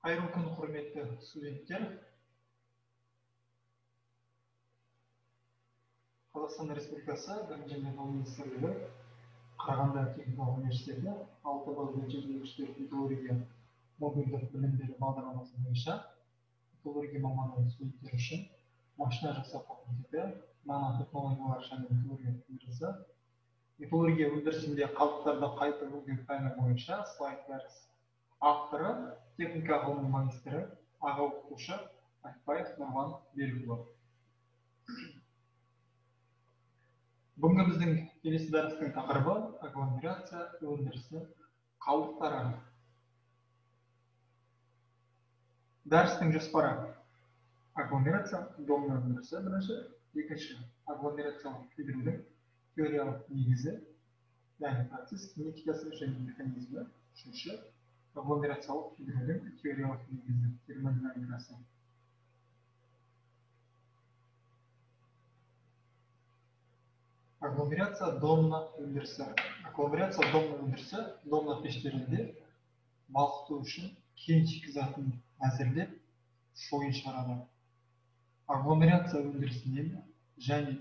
қайырлы күн құрметті студенттер. Қазақстан республикасы білім және ғылым министрлігі қарағанды техникалық университеті алты б бойынша жүргізушілер металлургия модульдік білім беру бағдарламасы бойынша металлургия маманы студенттер үшін машина жасау факультеті нанотехнологиялар және металлургия металлургия өндірісінде қалдықтарды қайта өңдеу пәні бойынша слайд дәріс авторы техника ғылым магистрі аға оқытушы айтбаев нұрлан берікұлы. Бүгінгі біздің келесі дәрістің тақырыбы агломерация өндірісінің қалдықтары. Дәрістің жоспары. Агломерация домна өндірісі бірінші екінші агломерациялық күйдірудің теориялық негізі яғни процесс кинетикасы және механизмі үшінші агломерациялық күйдірудің теориялық негізі термодинамикасы агломерация домна өндірісі агломерация домна өндірісі домна пештерінде балқыту үшін кен шикізатын әзірлеп шойын шығарады агломерация өндірісінен және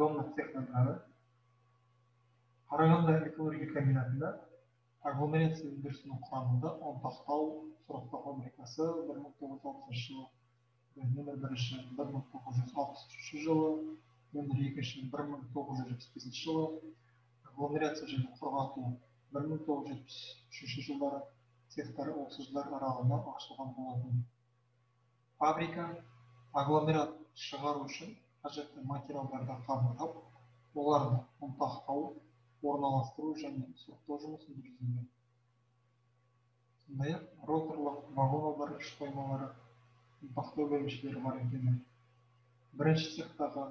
домна цехындағы қарағанды металлургия комбинатында агломерация өндірісінің құрамында ұнтақтау сұрыптау фабрикасы бір мың тоғыз жүз алпысыншы жылы нөмір бірінші бір мың тоғыз жүз алпыс үшінші жылы нөмір екінші бір мың тоғыз жүз жетпіс бесінші жылы агломерация және құрғату бір мың тоғыз жүз жетпіс үшінші жылдары цехтары осы жылдар аралығында ашылған болатын фабрика агломерат шығару үшін қажетті материалдарды қабылдап оларды ұнтақтау орналастыру және сұрыптау жұмысын жүргізеді сондай ақ роторлық вагон аударғыш қоймалары бақылау бөлімшелері бар екен бірінші цехтағы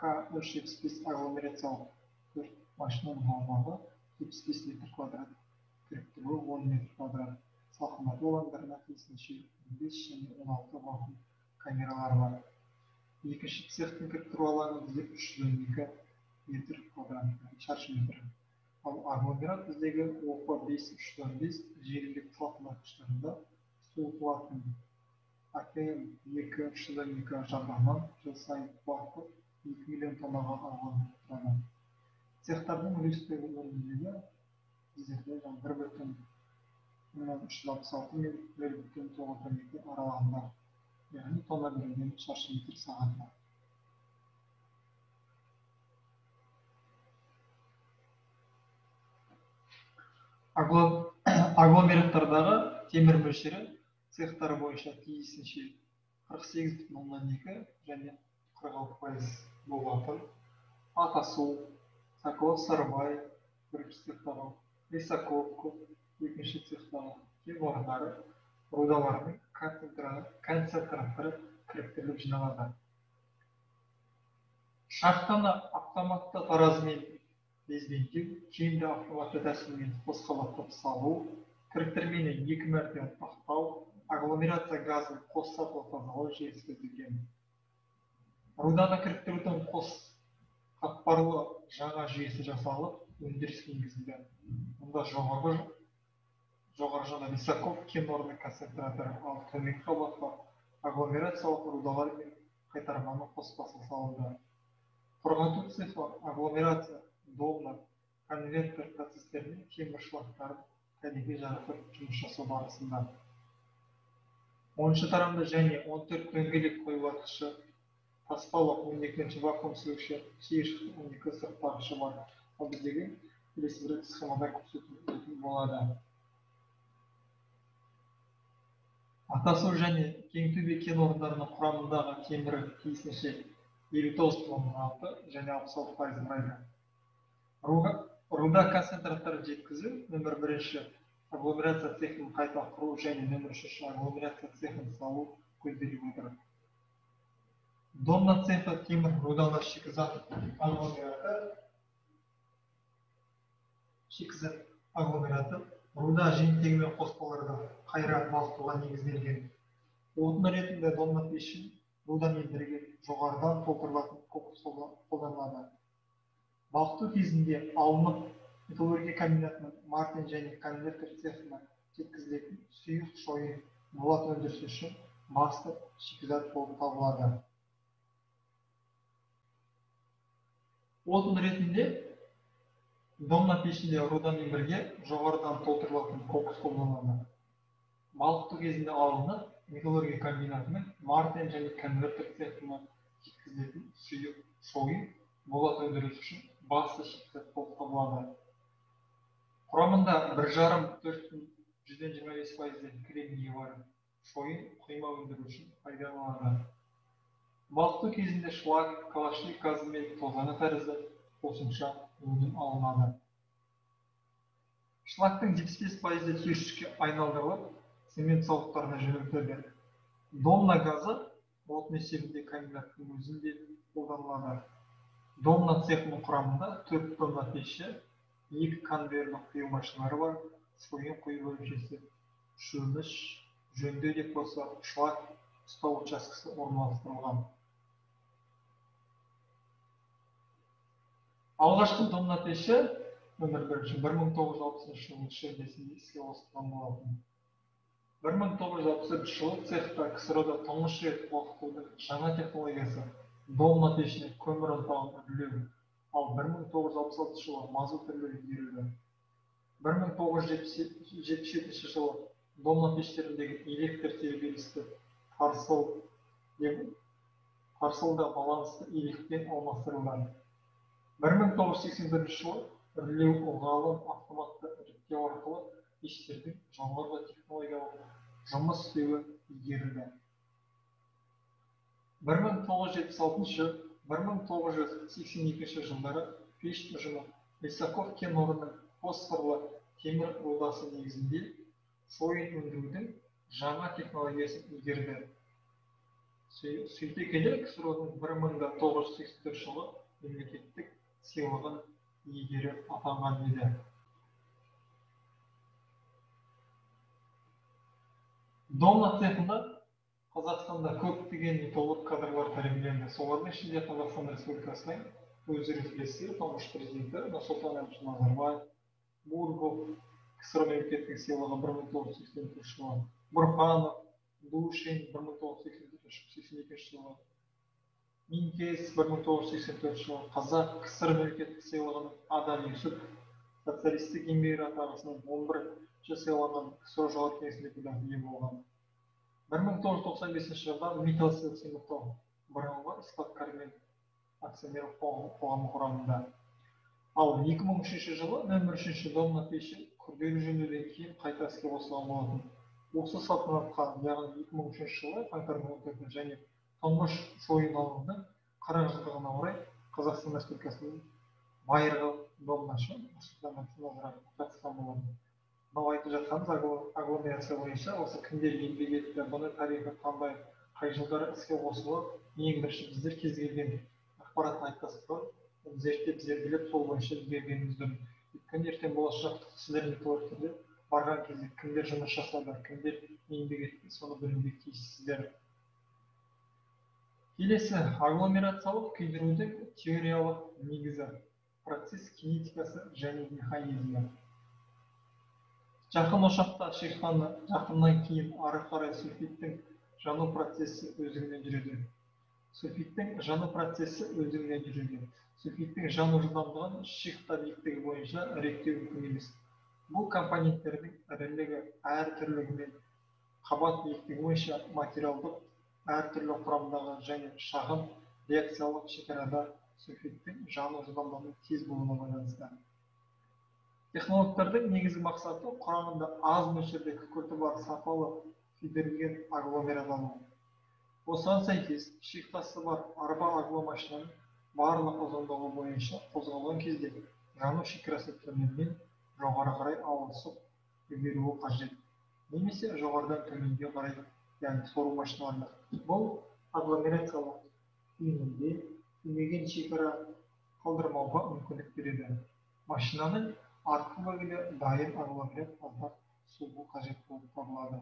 к үш жетпіс бес агломерациялық төрт машинаның аумағы жетпіс бес метр квадрат. Кіріктіруі он метр квадрат. Салқындату алаңдарына тиісінше бес және он алты вакуум камералары бар екінші цехтың кіріктіру алаңы жүз он екі метр квадрат шаршы метр ал агломерат біздегі оп бес үш он бес желілік салқындатқыштарында су қуатын атм екі үш жүз екі жабдығынан жыл сайын қуаты екі миллион тоннаға алған тұрады цехтардың үлестегі өнімділігі біздерде бір бүтін мыңнан үш жүз алпыс алты мен нөл бүтін тоғыз он екі аралығында яғни тонна берілген шаршы метр сағатына агломераттардағы темір мөлшері цехтар бойынша тиісінше қырық сегіз бүтін оннан екі және қырық алты пайыз болатын. Атасу сокол сарыбай бірінші цехтағы лисаковка екінші цехтағы кен орындары рудаларының концентраттары кіріктіріліп жиналады. Шахтаны автоматты таразымен безбендеу киімді автоматты тәсілмен қос қабаттап салу. Кіріктірмені екі мәрте ақтау агломерация газын қос сатылы тазалау жүйесі көзделген руданы кіріктірудің қос қатпарлы жаңа жүйесі жасалып өндіріс енгізілді. Мұнда жоғарғы жоғары жағы лисаков кен орны концентраторы ал төменгі қабатқа агломерациялық рудалар мен қайтарманың қоспасы салынды. Құрғату цехы агломерация доллар конвертер процестерінің темір шлактарын кәдеге жаратып жұмыс жасау барысында. Оныншы тарамды және он төрт дөңгелек қоюлатқышы таспалы он екінші вакуум сүзгіші шиыршық он екі сырттағышы бар. Ал біздегі келесі схемада көрсетілетін болады. Атасу және кеңтөбе кен орындарының құрамындағы темірі тиісінше елу тоғыз бүтін оннан алты және алпыс алты пайыз құрайды. Руда концентраттарын жеткізу нөмір бірінші агломерация цехын қайта құру және нөмір үшінші агломерация цехын салу көзделіп отыр. Домна цехы темір рудалы шикізат агломераты шикізат агломераты руда жиынтегімен қоспаларды қайрат балқытуға негізделген. Отын ретінде домна пешін рудамен бірге жоғарыдан толтырылатын кокос қолданылады. Балқыту кезінде алынып металлургия комбинатының мартин және конвертер цехына жеткізілетін сұйық шойын болат өндірісі үшін басты шикізат болып табылады. Отын ретінде домна пешінде рудамен бірге жоғарыдан толтырылатын кокс қолданылады. Балқыту кезінде алынып металлургия комбинаты мен мартен және конвертер цехына жеткізілетін сұйық шойын болат өндірісі үшін басты шикізат болып табылады. Құрамында бір жарым төрт жүзден жиырма бес пайыздай кремний бар. Шойын құйма өндіру үшін пайдаланылады. Балқыту кезінде шлак калашник газы мен тозаңы тәрізді қосымша өнім алынады. Шлактың жетпіс бес пайызы түйіршікке айналдырылып цемент зауыттарына жөнелтіледі домна газы отын есебінде комбинаттың өзінде қолданылады. Домна цехының құрамында төрт тонна пеші екі конвейерлік құю машиналары бар шойын құю бөлімшесі шөміш жөндеу депосы шлак ұстау учаскесі орналастырылған. Алғашқы домна пеші нөмір бірінші бір мың тоғыз жүз алпысыншы жылы шілдесінде іске қосылған болатын. Бір мың тоғыз жүз алпыс төртінші жылы цехта ксро да тұңғыш рет оқытудың жаңа технологиясы. Домна пешіне көмір ұнтағын үрлеу ал бір мың тоғыз жүз алпыс алтыншы жылы мазут үрлеу игерілді бір мың тоғыз жүз жетпіс жетінші жылы домна пештеріндегі электр тербелісті тарсыл тарсылда балансты илекпен алмастырылған бір мың тоғыз жүз сексен бірінші жылы үрлеу ылғалын автоматты іріктеу арқылы пештердің жоғарғы технологиялық жұмыс істеуі игерілді бір мың тоғыз жүз жетпіс алтыншы бір мың тоғыз жүз сексен екінші жылдары пеш ұжымы лисаков кен орнының фосфорлы темір рудасы негізінде шойын өндірудің жаңа технологиясын игерді. Сөйте келе ксро ның бір мың тоғыз жүз сексен төртінші жылы мемлекеттік сыйлығын иегері атанған еді. Домна цехында қазақстанда көптеген металлург кадрлар тәрбиеленді. Солардың ішінде қазақстан республикасының өздеріңіз білесіздер тұңғыш президенті нұрсұлтан әбішұлы назарбаев бургов ксро мемлекеттік сыйлығы бір мың тоғыз жүз сексен төртінші жылы бұрханов душин бір мың тоғыз жүз сексен екінші жылы минкес бір мың тоғыз жүз сексен төртінші жылы қазақ кср мемлекеттік сыйлығының адам юсуп социалистік еңбек ері атағысының он бірінші сыйланған ксро жоғарғы кеңесінің депутаты ие болған. Бір мың тоғыз жүз тоқсан бесінші жылдан цементау бұрынғы ысқақ кармен акционерлік қоғамы құрамында. Ал екі мың үшінші жылы нөмір үшінші домна пеші күрделі жөндеуден кейін қайта іске қосылған болатын. Осы салтанатқа яғни екі мың үшінші жылы қаңтардың он төртінде және тұңғыш шойын алудың қырық жылдығына орай қазақстан республикасының байырғы домнашы нұрсұлтан назарбаев қатысқан болатын. Мынау айтып жатқанымыз агломерация бойынша осы кімдер еңбек етті бұның тарихы қандай қай жылдары іске қосылып ең бірінші біздер кез келген ақпаратты айтпасақ зерттеп зерделеп сол бойынша игергеніміз дұрыс. Өйткені ертең болашақта сіздер металлургтерде барған кезде кімдер жұмыс жасады кімдер еңбек етті соны білуге тиіссіздер. Келесі агломерациялық күйдірудің теориялық негізі процесс кинетикасы және механизмі. Жақын ошақта шиқаны жақыннан кейін ары қарай сульфидтің жану процесі өздігінен жүреді. Сульфидтің жану процесі өздігінен жүреді. Сульфидтің жану жылдамдығын шихта биіктігі бойынша реттеу мүмкін емес. Бұл компоненттердің ірілігі әртүрлігімен қабат биіктігі бойынша материалдық әртүрлі құрамдағы және шағын реакциялық шекарада сульфидтің жану жылдамдығының тез болуына байланысты. Технологтардың негізгі мақсаты құрамында аз мөлшерде күкірті бар сапалы күйдірілген агломерат алу осыған сәйкес шихтасы бар арба агломашинаның барлық ұзындығы бойынша қозғалған кезде жану шекарасы төменнен жоғары қарай ауысып үлгеруі қажет немесе жоғарыдан төменге қарай яғни сору машиналарында. Бұл агломерациялық түйінінде түймеген шекара қалдырмауға мүмкіндік береді. Машинаның артқы бөлігіне дайын агломерат аздап суғу қажет болып табылады.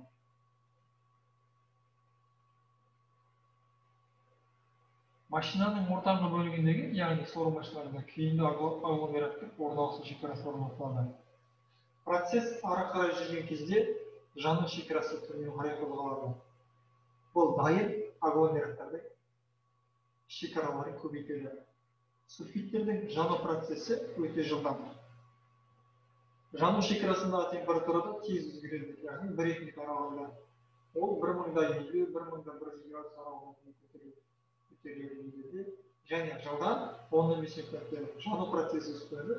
Машинаның ортаңғы бөлігіндегі яғни сору машиналарында күйінді агломераттың орналасу шекарасы орнатылады. Процесс ары қарай жүрген кезде жану шекарасы төмен қарай қозғалады. Бұл дайын агломераттардың шекараларын көбейтеді. Сульфидтердің жану процесі өте жылдам. Жану шекарасындағы температура да тез өзгереді яғни бір екі минут аралығында ол бір мың да елу бір мың да бір жүз градус көтеріледі және жылдан он немесе жану процесі үстінді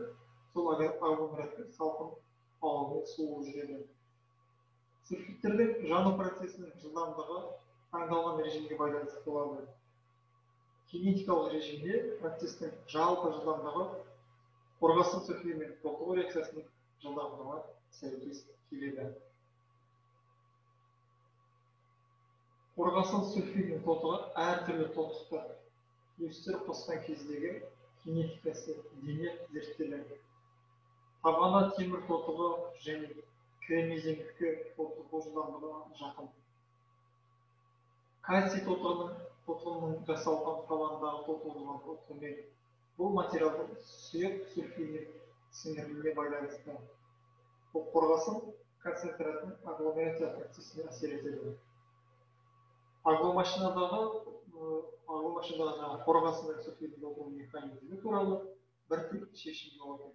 сол агломераттың салқын ауамен суы жүреді. Циркиттердің жану процесінің жылдамдығы таңдалған режимге байланысты болады. Кинетикалық режимде процестің жалпы жылдамдығы қорғасын циркули мен реакциясының жылдамдығына сәйкес келеді қорғасын сульфидінің тотығы әртүрлі тотықты плюстер қосқан кездегі кинетикасы дене зерттеледі табаны темір тотығы және кремезеңдікі тотығы жылдамдығына жақын кальций тотығының тотығының жасалған табандағы тотығынан төмен бұл материалдың сұйық сульфидіне сіңірілуіне байланысты бұл қорғасын концентратын агломерация процесіне әсер етеді агломашинадағы агломашинадағы жаңағы қорғасынның сульфидін толтыру механизмі туралы бір тек шешім болады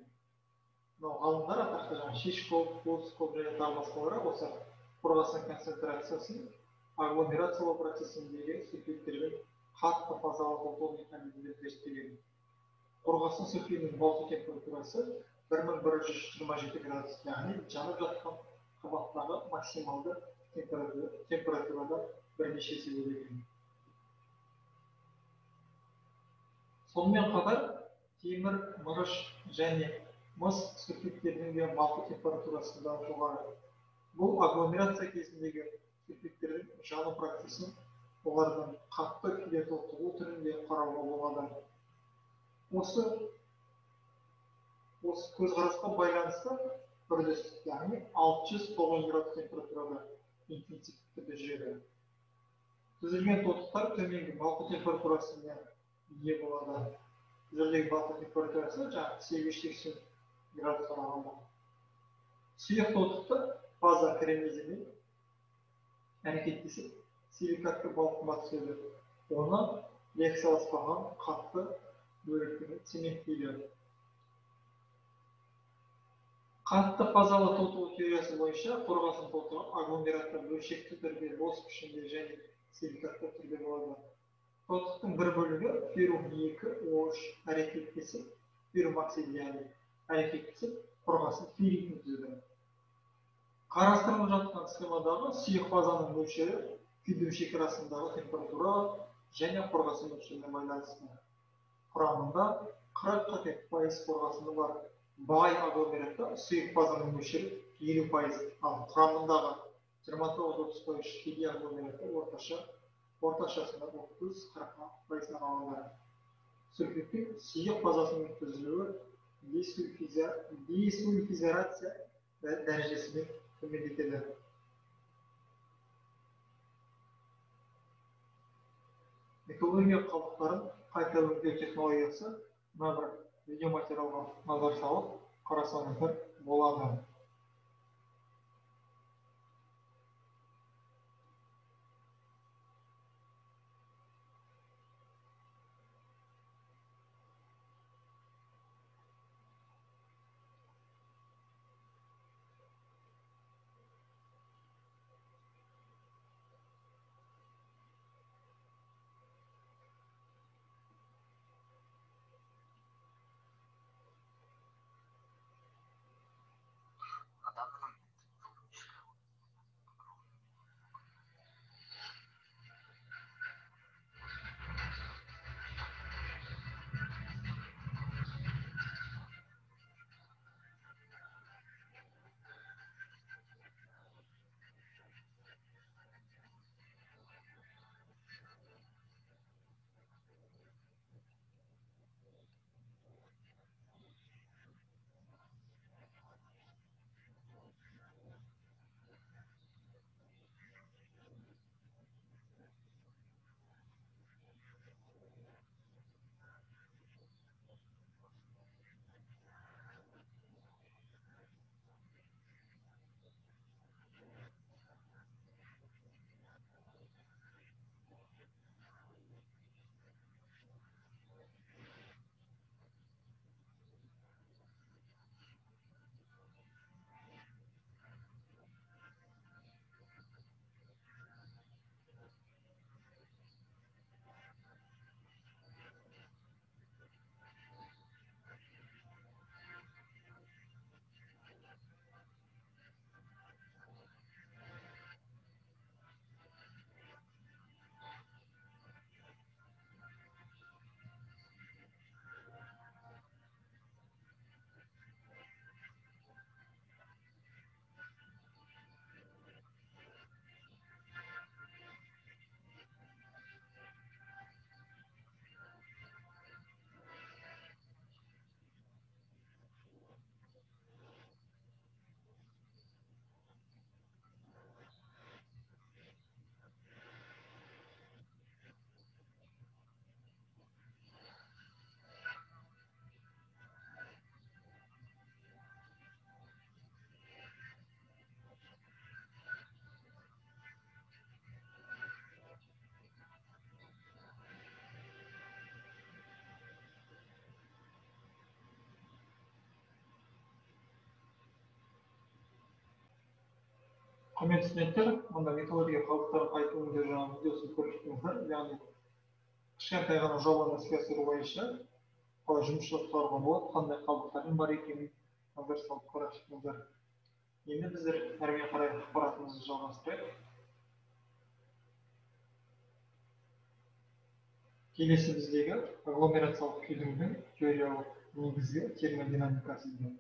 мынау ғалымдар атақты жаңағы шишков плосков және тағы басқалары осы қорғасын концентрациясын агломерациялау процесіндегі сульфидтердің қатты фазалы толтыру механизмін зерттеген қорғасын сульфидінің балқу температурасы бір мың бір жүз жиырма жеті градус яғни жанып жатқан қабаттағы максималды температурадан бірнеше есе екен. Сонымен қатар темір мырыш және мыс сульфидтердің де балқу температурасы да жоғары. Бұл агломерация кезіндегі сульфидтердің жану процесін олардың қатты күйде толтыру түрінде қарауға болады. Осы осы көзқарасқа байланысты үрдіс яғни алты жүз тоғыз градус температурада интенсивті түрде жүреді. Түзілген тотықтар төменгі балқу температурасына ие болады. Жердегі балқу температурасы жаңағы сегіз жүз сексен градус аралығында. Сұйық тотықты фаза кремезімен әрекеттесіп силикатты балқыма түседі оны реакцияласпаған қатты цементтейді қатты фазалы тотығу теориясы бойынша қорғасын тотығы агломератта бөлшекті түрде бос пішінде және силикатты түрде болады. Тотықтың бір бөлігі феррум екі о үш әрекеттесіп феррум яғни әрекеттесіп қорғасын филингін түзеді. Қарастырылып жатқан схемадағы сұйық фазаның мөлшері күйдіру шекарасындағы температура және қорғасын мөлшеріне байланысты. Құрамында қырық екі пайыз қорғасыны бар. Бай агломератта сұйық фазаның мөлшері елу пайыз. Ал құрамындағы жиырма тоғыз отыз пайыз кедей агломератта орташа орташасында отыз қырық пайыз аралығында. Сульфидтің сұйық фазасының түзілуі десульфизация дәрежесімен төмендетеді экология қалдықтарын қайта өңдеу технологиясы мына бір видеоматериалға назар салып қарасаңыздар болады құрметті студенттер мында металлургия қалдықтарын қайту жаңағы видеосын көріп тұрсыңыздар яғни кішкентай ғана жобаны іске асыру бойынша қалай жұмыс жасауға болады қандай қалдықтардың бар екенін назар салып қарап шықтыңыздар енді біздер әрмен қарай ақпаратымызды жалғастырайық. Келесі біздегі агломерациялық күйдірудің теориялық негізгі термодинамикасы. деген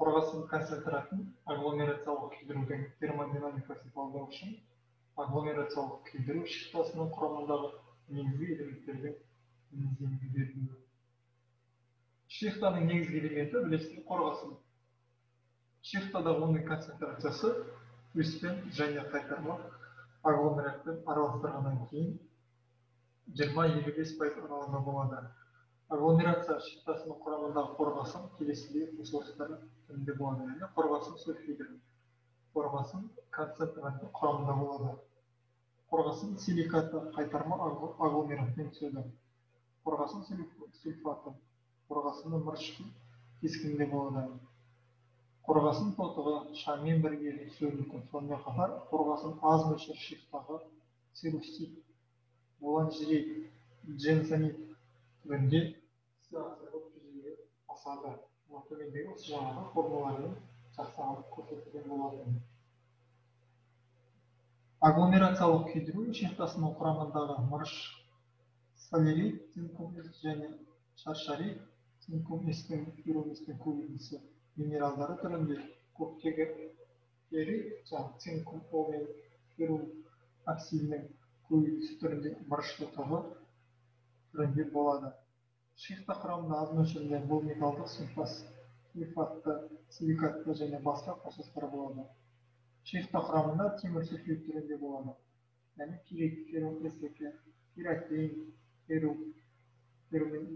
қорғасын концентратын агломерациялық күйдірудің термодинамикасын талдау үшін агломерациялық күйдіру шихтасының құрамындағы негізгі элементтердің берілуі шихтаның негізгі элементі білесіздер қорғасын. Шихтада оның концентрациясы өспен және қайтарма агломератпен араластырғаннан кейін жиырма елу бес пайыз аралығында болады. Агломерация шихтасының құрамындағы қорғасын келесідей ресурстары түрінде болады яғни қорғасын сульфиді қорғасын концентраты құрамында болады. Қорғасын силикаты қайтарма агломератпен түседі. Қорғасын сульфаты. Қорғасынның мырыш кескінінде болады. Қорғасын тотығы шаңмен бірге түсуі мүмкін сонымен қатар қорғасын аз мөлшер шифтағы целлюстит буланжирит дженсонит жүзеге асады төмендегі осы жаңағы формуламен жасалып көрсетілген болатын агломерациялық күйдіру шехтасының құрамындағы мырыш солерит цинкум және шаршарит цинкум эспен феррум эспен көбінісі минералдары түрінде көктегі феррит жаңағы цинкум о мен феррум оксидінің көбінісі түрінде мырыш тотығы түрінде болады. Шихта құрамында аз мөлшерде бұл металдық сульфатты силикатты және басқа қосылыстар болады. Шихта құрамында темір сульфид түрінде болады. Яғни пирит феррум есекі пиротин феррум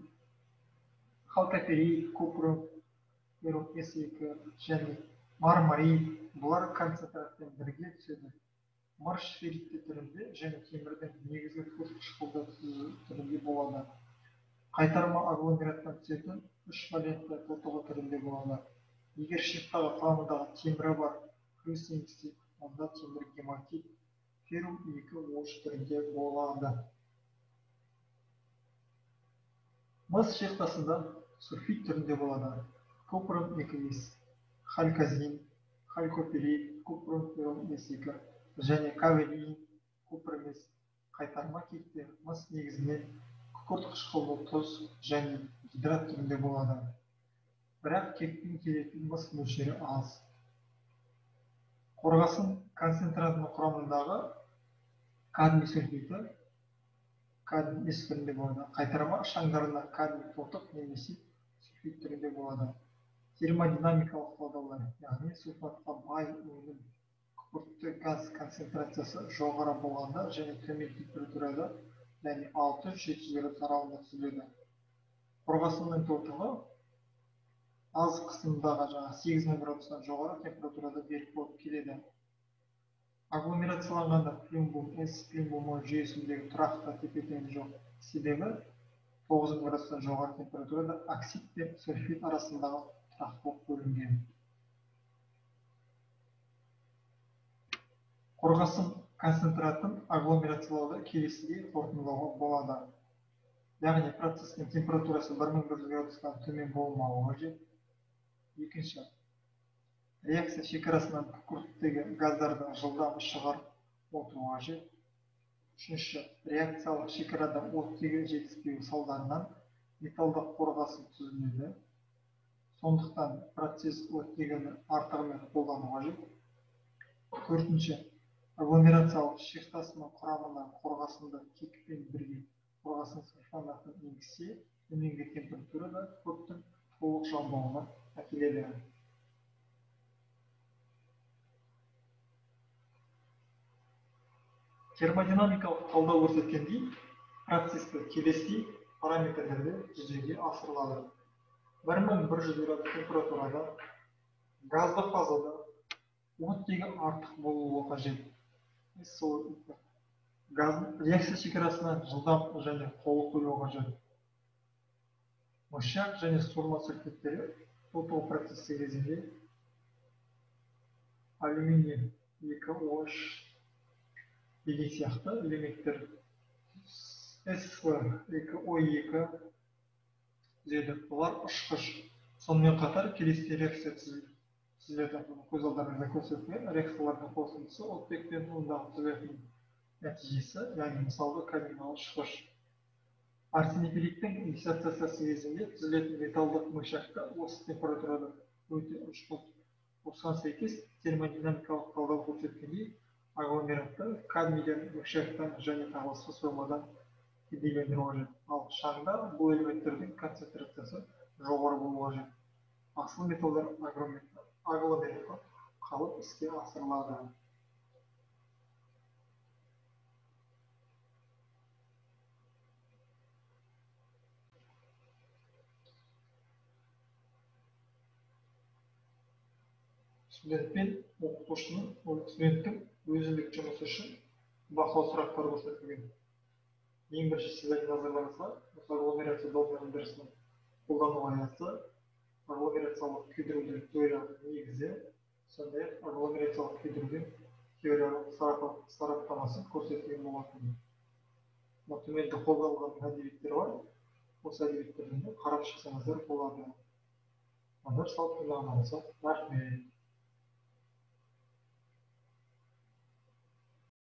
халтаперит купрум есекі және мармарит бұлар концентратпен бірге түседі. Мырыш ферритті түрінде және темірдің негізгі қышқылды түрінде болады. Қайтарма агломераттан түсетін үш валентті тотығы түрінде болады. Егер шифтағы құрамындағы темірі бар плюс енгізсек онда темір гематит феррум екі ош түрінде болады. Мыс шихтасында сульфид түрінде болады. Купрум екі ес халькозин халькопирит купрум екі. Және кавелин купромес қайтарма кетте мыс негізінен күкірт қышқылды тұз және гидрат түрінде болады. Бірақ кекпен келетін мыс мөлшері аз. Қорғасын концентратының құрамындағы кадмий сульфиті кадмий түрінде болады. Қайтарма шаңдарында кадмий тотық немесе сульфид түрінде болады. Термодинамикалық талдаулар яғни сульфатқа бай өнім күкіртті газ концентрациясы жоғары болғанда және төмен температурада яғни алты жеті градус аралығында түзіледі. Қорғасынның тотығы аз қысымдағы жаңағы сегіз мың градустан жоғары температурада берік болып келеді. Агломерацияланғанда плюмбум с плюмбумы жүйесіндегі тұрақты тепе тең жоқ. Себебі тоғыз мың градустан жоғары температурада оксид пен сульфид арасындағы тұрақтылық бөлінген. Қорғасын концентратын агломерациялауды келесідей қорытындылауға болады. Яғни процестің температурасы бір мың бір жүз градустан төмен болмауы қажет. Екінші. Реакция шекарасынан күкірттегі газдарды жылдам шығарып отыру қажет. Үшінші. Реакциялық шекарада оттегі жетіспеуі салдарынан металдық қорғасын түзіледі сондықтан процесс оттегіні артығымен қолдану қажет. Төртінші. Агломерациялық шехтасының құрамына қорғасынды кекпен бірге қорғасын сульфанатын енгізсе төменгі температурада көптің толық жанбауына әкеледі. Термодинамикалық талдау көрсеткендей процесті келесідей параметрлерде жүзеге асырылады. Бір мың бір жүз градус температурада газды фазада оттегі артық болуы қажет. Сол газ реакция шекарасына жылдам және қолы қою қажет мышьяк және суырма сульфидтері тотығу процесі кезінде алюминий екі о үш деген сияқты элементтер св екі о екі түзеді бұлар ұшқыш. Сонымен қатар келесі реакция түзіледі көз алдарыңызда көрсетілген реакциялардың қосындысы оттекпен ондағы түзілетін нәтижесі яғни мысалы кадмий ұшқыш арсенипелиттің диссоциациясы кезінде түзілетін металдық мышьякта осы температурада өте ұшқын осыған сәйкес термодинамикалық талдау көрсеткендей агломератты кадмийден мышьяктан және тағы басқа сомадан кедейлендіру қажет. Ал шаңда бұл элементтердің концентрациясы жоғары болу қажет. Асыл металдар агломератқа қалып іске асырылады студент пен оқытушының студенттің өзіндік жұмысы үшін бақылау сұрақтары көрсетілген ең бірінші сіздердің назарларыңызға осы агломерация долбар өндірісінің қолдану аясы агломерациялық күйдірудің теориялық негізі сондай ақ агломерациялық күйдірудің теориялық сараптамасы көрсетілген болатын мына төменде қолданылған әдебиеттер бар осы әдебиеттерден қарап шықсаңыздар болады назар салып тыңдағандарыңызға рахмет